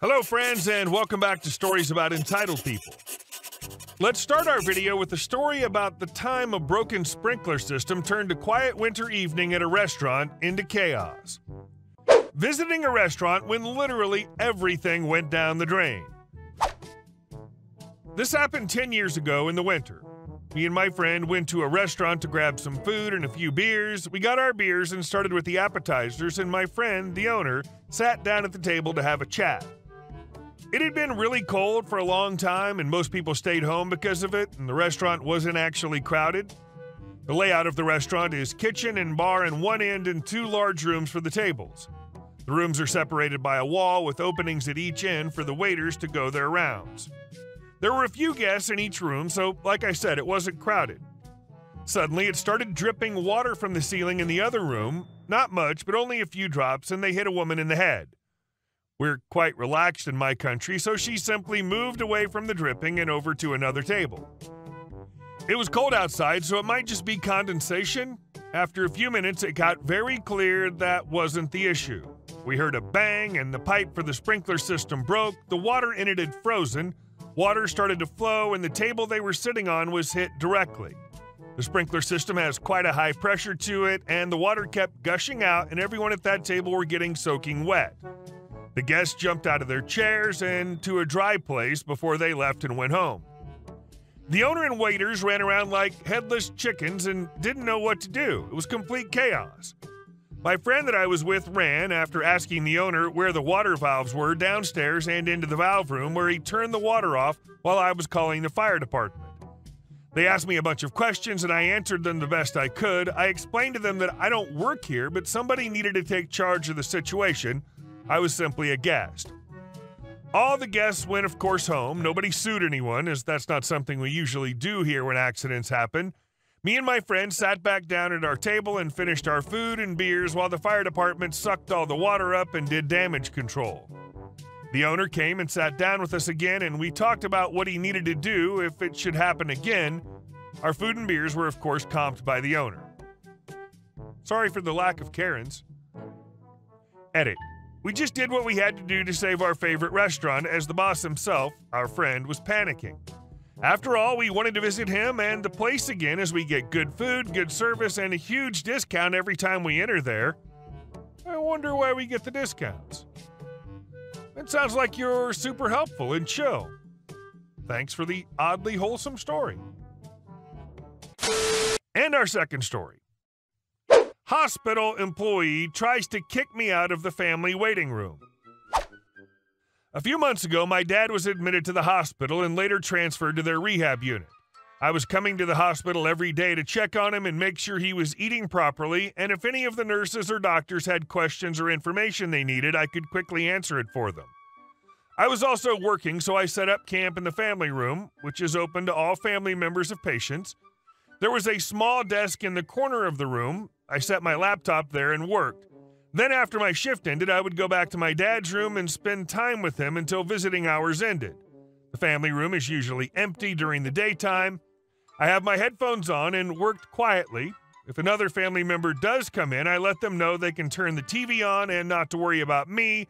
Hello, friends, and welcome back to Stories About Entitled People. Let's start our video with a story about the time a broken sprinkler system turned a quiet winter evening at a restaurant into chaos. Visiting a restaurant when literally everything went down the drain. This happened 10 years ago in the winter. Me and my friend went to a restaurant to grab some food and a few beers. We got our beers and started with the appetizers, and my friend, the owner, sat down at the table to have a chat. It had been really cold for a long time, and most people stayed home because of it, and the restaurant wasn't actually crowded. The layout of the restaurant is kitchen and bar in one end and two large rooms for the tables. The rooms are separated by a wall with openings at each end for the waiters to go their rounds. There were a few guests in each room, so like I said, it wasn't crowded. Suddenly, it started dripping water from the ceiling in the other room, not much, but only a few drops, and they hit a woman in the head. We're quite relaxed in my country, so she simply moved away from the dripping and over to another table. It was cold outside, so it might just be condensation. After a few minutes, it got very clear that wasn't the issue. We heard a bang, and the pipe for the sprinkler system broke, the water in it had frozen, water started to flow, and the table they were sitting on was hit directly. The sprinkler system has quite a high pressure to it, and the water kept gushing out, and everyone at that table were getting soaking wet. The guests jumped out of their chairs and to a dry place before they left and went home. The owner and waiters ran around like headless chickens and didn't know what to do. It was complete chaos. My friend that I was with ran after asking the owner where the water valves were downstairs and into the valve room where he turned the water off while I was calling the fire department. They asked me a bunch of questions and I answered them the best I could. I explained to them that I don't work here, but somebody needed to take charge of the situation I was simply a guest. All the guests went, of course, home. Nobody sued anyone, as that's not something we usually do here when accidents happen. Me and my friend sat back down at our table and finished our food and beers while the fire department sucked all the water up and did damage control. The owner came and sat down with us again, and we talked about what he needed to do if it should happen again. Our food and beers were, of course, comped by the owner. Sorry for the lack of Karens. Edit. We just did what we had to do to save our favorite restaurant, as the boss himself, our friend, was panicking. After all, we wanted to visit him and the place again as we get good food, good service, and a huge discount every time we enter there. I wonder why we get the discounts. It sounds like you're super helpful and chill. Thanks for the oddly wholesome story. And our second story. Hospital employee tries to kick me out of the family waiting room. A few months ago, my dad was admitted to the hospital and later transferred to their rehab unit. I was coming to the hospital every day to check on him and make sure he was eating properly, and if any of the nurses or doctors had questions or information they needed, I could quickly answer it for them. I was also working, so I set up camp in the family room, which is open to all family members of patients. There was a small desk in the corner of the room, I set my laptop there and worked. Then, after my shift ended, I would go back to my dad's room and spend time with him until visiting hours ended. The family room is usually empty during the daytime. I have my headphones on and worked quietly. If another family member does come in, I let them know they can turn the TV on and not to worry about me.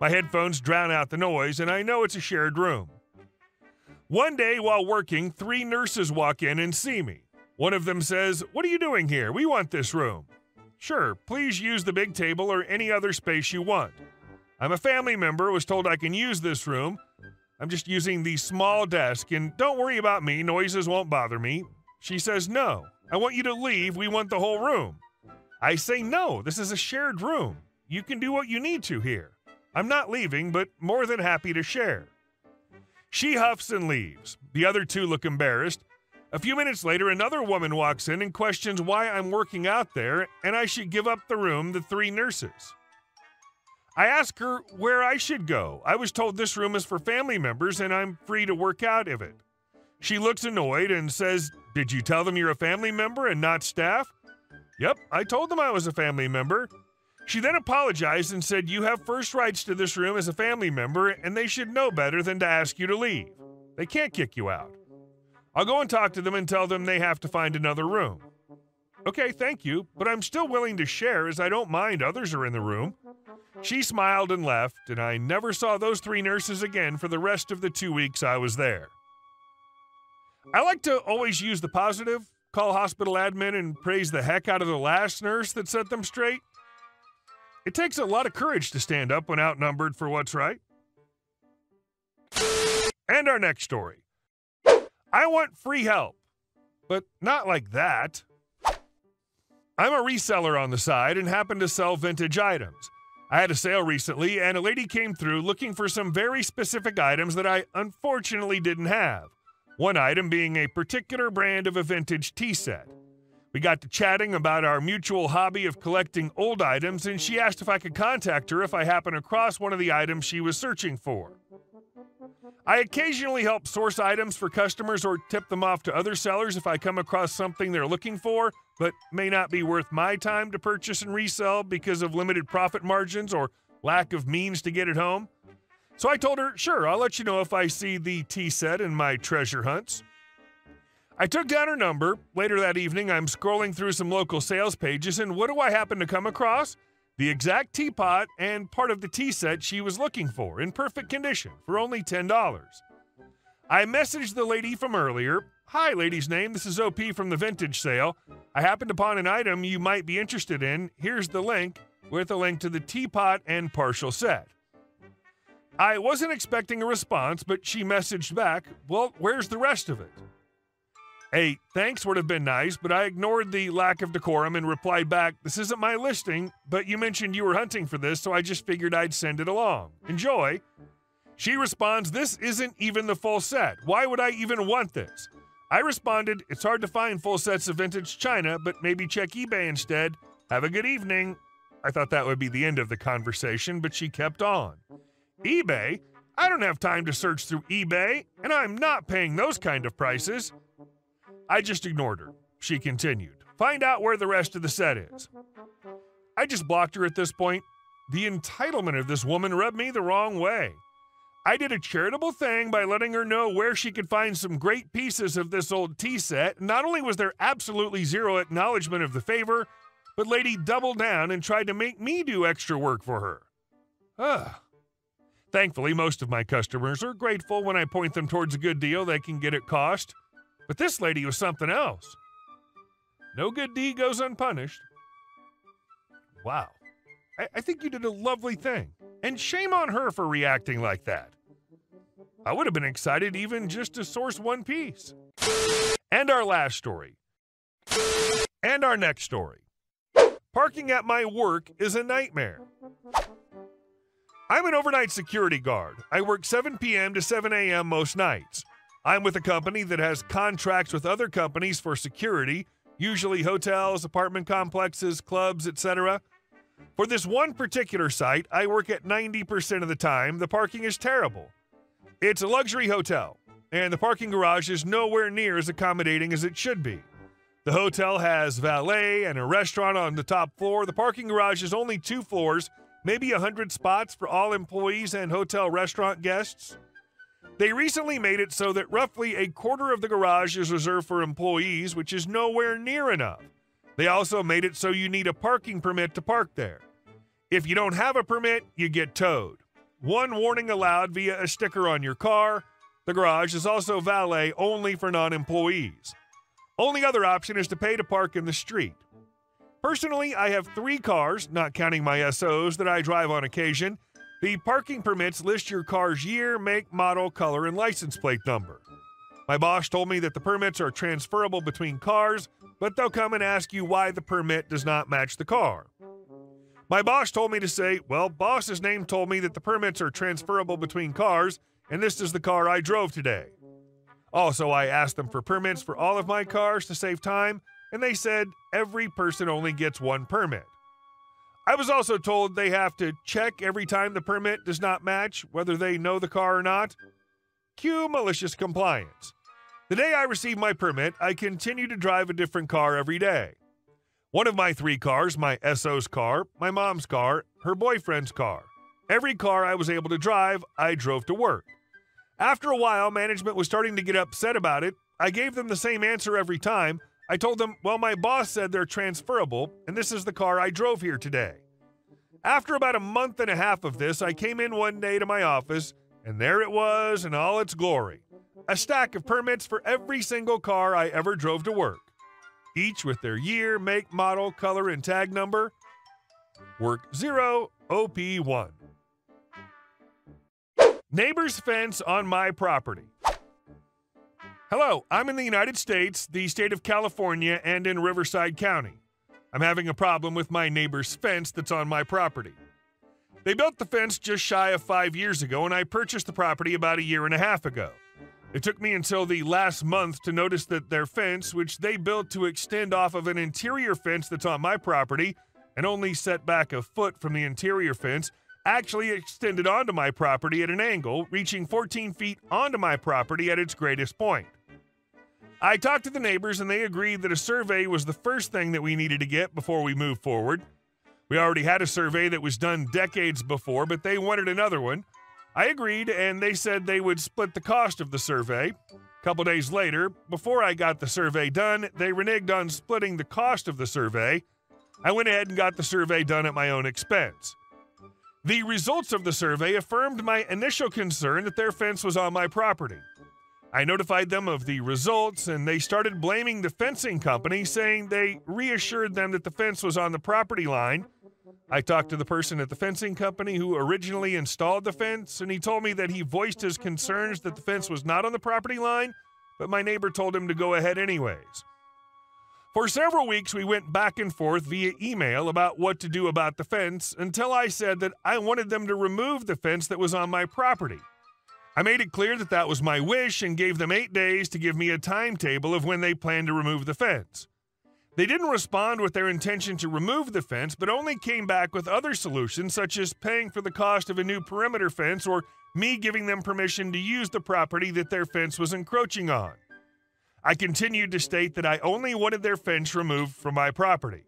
My headphones drown out the noise, and I know it's a shared room. One day while working, three nurses walk in and see me. One of them says, What are you doing here? We want this room. Sure, please use the big table or any other space you want. I'm a family member, was told I can use this room. I'm just using the small desk, and don't worry about me, noises won't bother me. She says, No, I want you to leave. We want the whole room. I say, No, this is a shared room. You can do what you need to here. I'm not leaving, but more than happy to share. She huffs and leaves. The other two look embarrassed. A few minutes later, another woman walks in and questions why I'm working out there and I should give up the room to three nurses. I ask her where I should go. I was told this room is for family members and I'm free to work out of it. She looks annoyed and says, Did you tell them you're a family member and not staff? Yep, I told them I was a family member. She then apologized and said, You have first rights to this room as a family member, and they should know better than to ask you to leave. They can't kick you out. I'll go and talk to them and tell them they have to find another room. Okay, thank you, but I'm still willing to share as I don't mind others are in the room. She smiled and left, and I never saw those three nurses again for the rest of the two weeks I was there. I like to always use the positive, call hospital admin, and praise the heck out of the last nurse that set them straight. It takes a lot of courage to stand up when outnumbered for what's right. And our next story I want free help, but not like that. I'm a reseller on the side and happen to sell vintage items. I had a sale recently, and a lady came through looking for some very specific items that I unfortunately didn't have. One item being a particular brand of a vintage tea set. We got to chatting about our mutual hobby of collecting old items, and she asked if I could contact her if I happened across one of the items she was searching for. I occasionally help source items for customers or tip them off to other sellers if I come across something they're looking for, but may not be worth my time to purchase and resell because of limited profit margins or lack of means to get it home. So I told her, sure, I'll let you know if I see the tea set in my treasure hunts. I took down her number. Later that evening, I'm scrolling through some local sales pages, and what do I happen to come across? The exact teapot and part of the tea set she was looking for, in perfect condition, for only $10. I messaged the lady from earlier. Hi, lady's name. This is OP from the vintage sale. I happened upon an item you might be interested in. Here's the link, with a link to the teapot and partial set. I wasn't expecting a response, but she messaged back, Well, where's the rest of it? A thanks would have been nice, but I ignored the lack of decorum and replied back, This isn't my listing, but you mentioned you were hunting for this, so I just figured I'd send it along. Enjoy. She responds, This isn't even the full set. Why would I even want this? I responded, It's hard to find full sets of vintage china, but maybe check eBay instead. Have a good evening. I thought that would be the end of the conversation, but she kept on. eBay? I don't have time to search through eBay, and I'm not paying those kind of prices. I just ignored her. She continued. Find out where the rest of the set is. I just blocked her at this point. The entitlement of this woman rubbed me the wrong way. I did a charitable thing by letting her know where she could find some great pieces of this old tea set. Not only was there absolutely zero acknowledgement of the favor, but Lady doubled down and tried to make me do extra work for her. Ugh. Thankfully, most of my customers are grateful when I point them towards a good deal they can get at cost. But this lady was something else. No good deed goes unpunished. Wow. I, I think you did a lovely thing. And shame on her for reacting like that. I would have been excited even just to source one piece. And our last story. And our next story. Parking at my work is a nightmare. I'm an overnight security guard. I work 7 p.m. to 7 a.m. most nights. I'm with a company that has contracts with other companies for security, usually hotels, apartment complexes, clubs, etc. For this one particular site, I work at 90% of the time. The parking is terrible. It's a luxury hotel, and the parking garage is nowhere near as accommodating as it should be. The hotel has valet and a restaurant on the top floor. The parking garage is only two floors, maybe 100 spots for all employees and hotel restaurant guests. They recently made it so that roughly a quarter of the garage is reserved for employees, which is nowhere near enough. They also made it so you need a parking permit to park there. If you don't have a permit, you get towed. One warning allowed via a sticker on your car. The garage is also valet only for non employees. Only other option is to pay to park in the street. Personally, I have three cars, not counting my SOs that I drive on occasion, the parking permits list your car's year, make, model, color, and license plate number. My boss told me that the permits are transferable between cars, but they'll come and ask you why the permit does not match the car. My boss told me to say, Well, boss's name told me that the permits are transferable between cars, and this is the car I drove today. Also, I asked them for permits for all of my cars to save time, and they said every person only gets one permit. I was also told they have to check every time the permit does not match, whether they know the car or not. Cue malicious compliance. The day I received my permit, I continued to drive a different car every day. One of my three cars, my SO's car, my mom's car, her boyfriend's car. Every car I was able to drive, I drove to work. After a while, management was starting to get upset about it. I gave them the same answer every time, I told them, well, my boss said they're transferable, and this is the car I drove here today. After about a month and a half of this, I came in one day to my office, and there it was in all its glory a stack of permits for every single car I ever drove to work, each with their year, make, model, color, and tag number. Work 0, OP1. Neighbor's fence on my property. Hello, I'm in the United States, the state of California, and in Riverside County. I'm having a problem with my neighbor's fence that's on my property. They built the fence just shy of five years ago, and I purchased the property about a year and a half ago. It took me until the last month to notice that their fence, which they built to extend off of an interior fence that's on my property and only set back a foot from the interior fence, actually extended onto my property at an angle, reaching 14 feet onto my property at its greatest point. I talked to the neighbors and they agreed that a survey was the first thing that we needed to get before we moved forward. We already had a survey that was done decades before, but they wanted another one. I agreed and they said they would split the cost of the survey. A couple days later, before I got the survey done, they reneged on splitting the cost of the survey. I went ahead and got the survey done at my own expense. The results of the survey affirmed my initial concern that their fence was on my property. I notified them of the results, and they started blaming the fencing company, saying they reassured them that the fence was on the property line. I talked to the person at the fencing company who originally installed the fence, and he told me that he voiced his concerns that the fence was not on the property line, but my neighbor told him to go ahead anyways. For several weeks, we went back and forth via email about what to do about the fence until I said that I wanted them to remove the fence that was on my property. I made it clear that that was my wish and gave them eight days to give me a timetable of when they planned to remove the fence. They didn't respond with their intention to remove the fence, but only came back with other solutions, such as paying for the cost of a new perimeter fence or me giving them permission to use the property that their fence was encroaching on. I continued to state that I only wanted their fence removed from my property.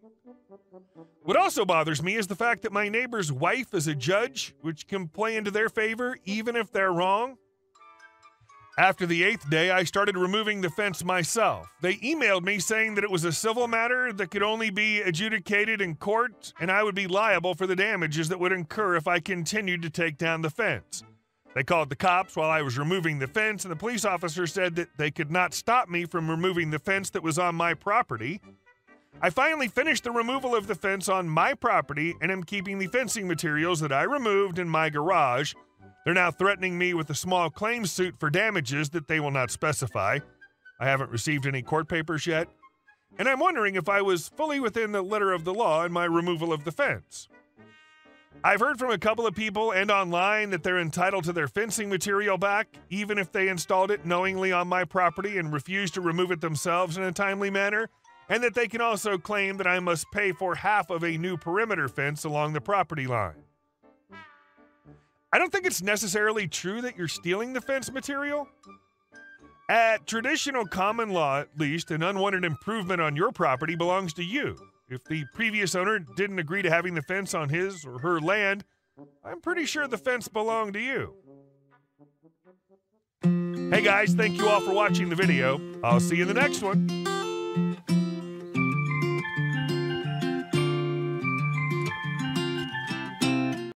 What also bothers me is the fact that my neighbor's wife is a judge, which can play into their favor even if they're wrong. After the eighth day, I started removing the fence myself. They emailed me saying that it was a civil matter that could only be adjudicated in court, and I would be liable for the damages that would incur if I continued to take down the fence. They called the cops while I was removing the fence, and the police officer said that they could not stop me from removing the fence that was on my property. I finally finished the removal of the fence on my property and am keeping the fencing materials that I removed in my garage they're now threatening me with a small claims suit for damages that they will not specify. I haven't received any court papers yet, and I'm wondering if I was fully within the letter of the law in my removal of the fence. I've heard from a couple of people and online that they're entitled to their fencing material back, even if they installed it knowingly on my property and refused to remove it themselves in a timely manner, and that they can also claim that I must pay for half of a new perimeter fence along the property line. I don't think it's necessarily true that you're stealing the fence material. At traditional common law, at least, an unwanted improvement on your property belongs to you. If the previous owner didn't agree to having the fence on his or her land, I'm pretty sure the fence belonged to you. Hey guys, thank you all for watching the video. I'll see you in the next one.